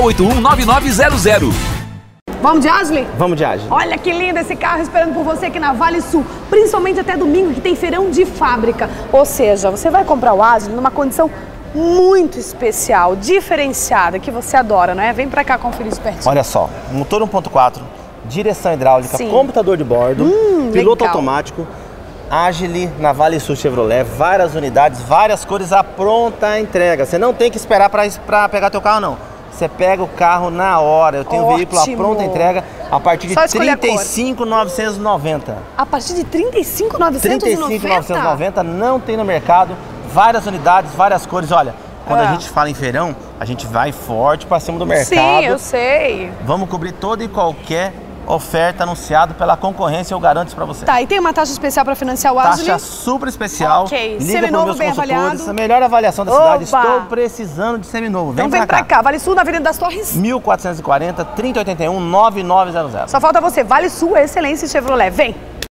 681 9900. Vamos de Ashley? Vamos de Agile. Olha que lindo esse carro esperando por você aqui na Vale Sul, principalmente até domingo que tem feirão de fábrica. Ou seja, você vai comprar o Ashley numa condição muito especial, diferenciada, que você adora, não é? Vem pra cá conferir isso pertinho. Olha só, motor 1.4, direção hidráulica, Sim. computador de bordo, Hum, piloto legal. automático, Agile na Vale Sul Chevrolet, várias unidades, várias cores, a pronta entrega. Você não tem que esperar para pegar teu carro, não. Você pega o carro na hora. Eu tenho o veículo à Ótimo. pronta entrega a partir de Só escolher a cor. 35,990. A partir de 35,990? 35,990 não tem no mercado, várias unidades, várias cores. Olha, quando É. a gente fala em feirão, a gente vai forte para cima do mercado. Sim, eu sei. Vamos cobrir toda e qualquer oferta anunciada pela concorrência, eu garanto isso para você. Tá, e tem uma taxa especial pra financiar o Ashley? Taxa super especial. Ok, Liga seminovo, para bem avaliado. A melhor avaliação da Oba! cidade. Estou precisando de seminovo. Vem, Então vem pra cá. Vale Sul, na Avenida das Torres. 1440 3081 9900. Só falta você. Vale Sul, excelência e Chevrolet. Vem.